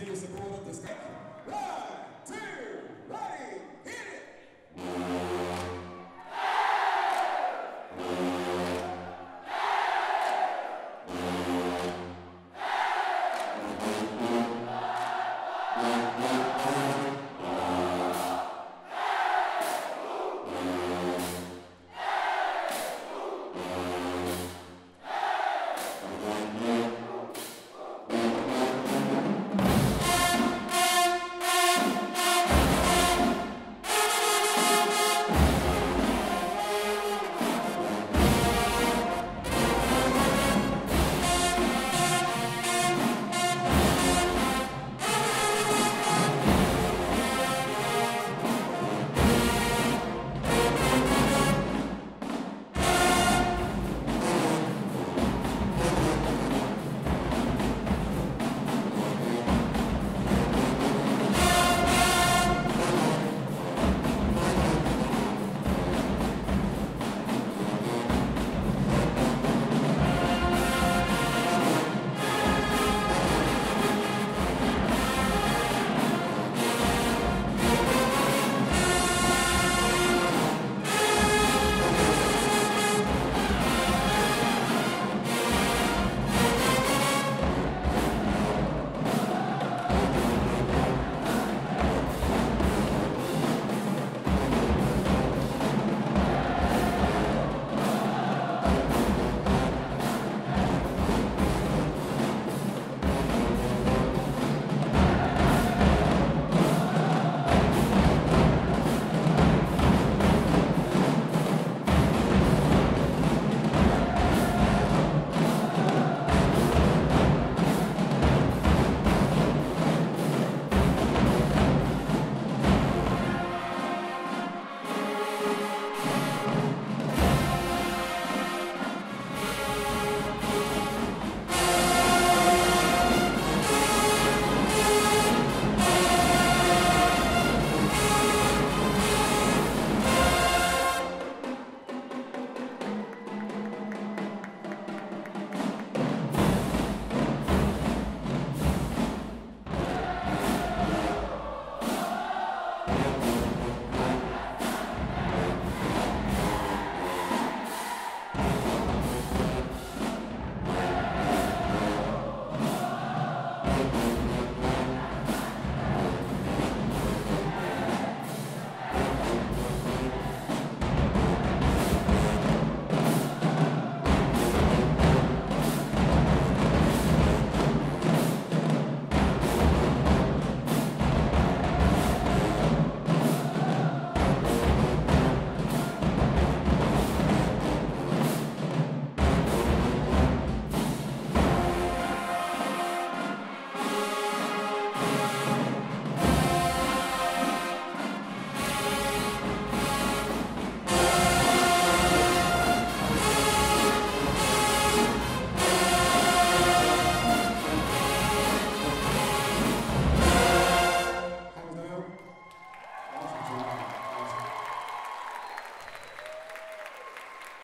continue to support of this guy. One, two, ready!